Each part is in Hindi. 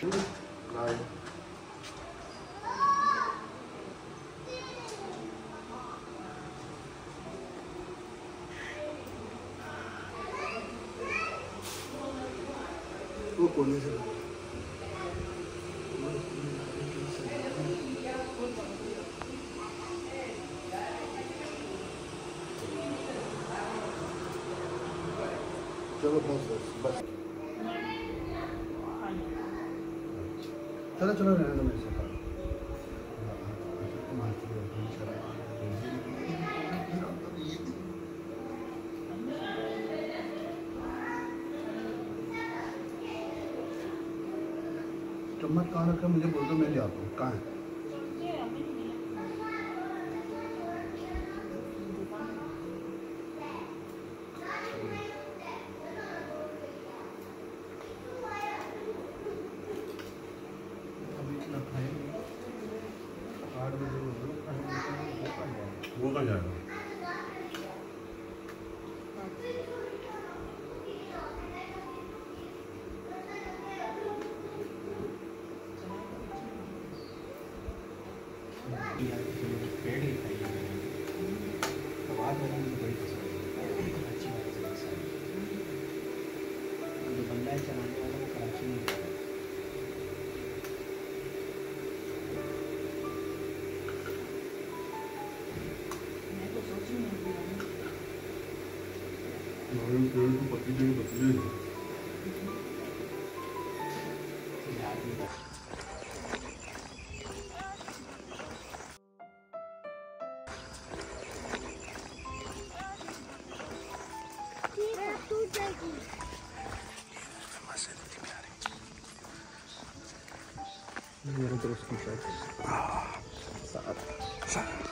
Chu, Lai. O começo da Pelo bom चलो चलो रहने दो मेरे साथ चम्मच कहाँ रखा मुझे बोल दो, मैं ले आता हूँ। कहाँ है? कबाब वाली मुझे बड़ी पसंद है एकदम अच्छी बात है सारी जो बंदा है चलाने मेरे दोस्त की शर्ट अच्छा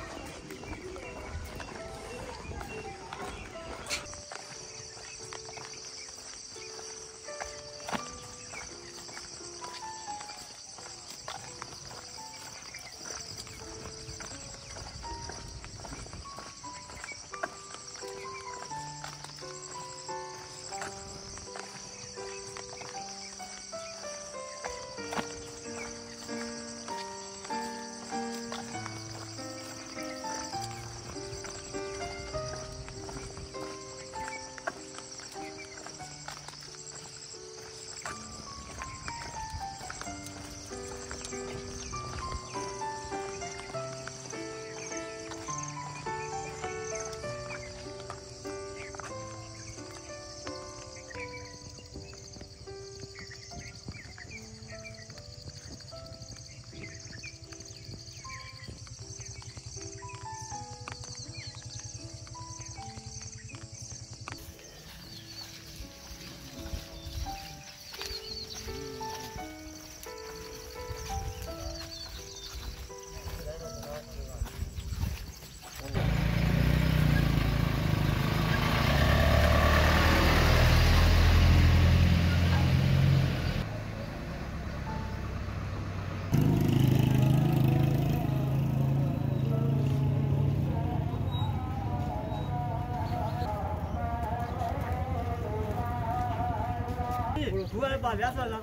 Dua ba biasa lah.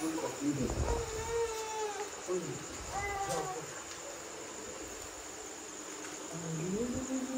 Thank you.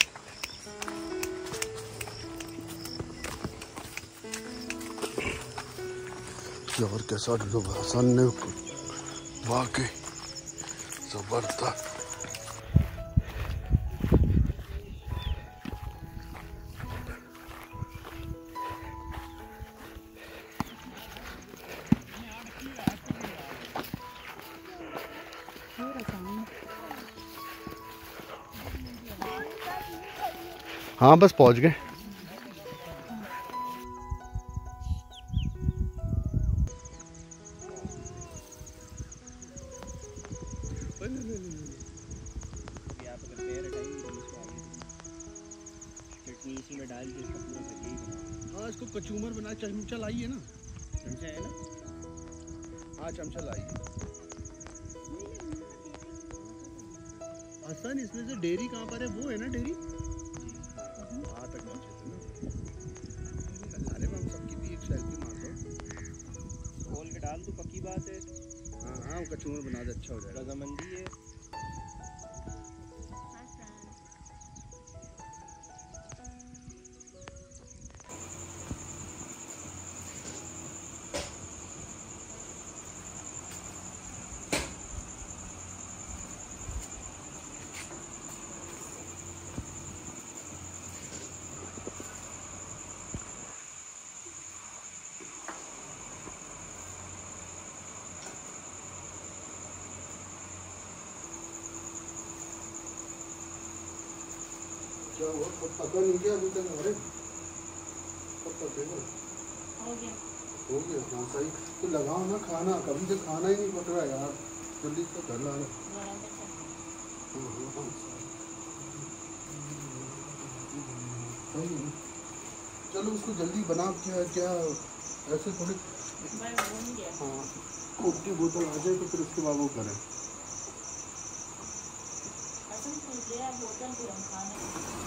यार कैसा हसन ने वाकई ज़बरदस्त। हाँ बस पहुँच गए। अभी आप अगर पैर हटाएँगे तो इसको आगे चटनी इसी में डाल के इसका पूरा भजिया ही हाँ इसको कचूमर बना चमचा लाइए ना। चमचा है ना? हाँ चमचा लाइए। हसन इसमें से डेरी कहाँ पर है? वो है ना डेयरी वो कचूमर बना दे अच्छा हो जाएगा। रजामंदी है। क्या हुआ नहीं अभी तक अरे हो गया हो गया हाँ सही तो लगाओ ना खाना कभी खाना ही नहीं रहा यार जल्दी घर ला? चलो उसको जल्दी बना क्या क्या ऐसे थोड़ी हाँ बोतल आ जाए तो फिर उसके बाद वो करें बोतल खाने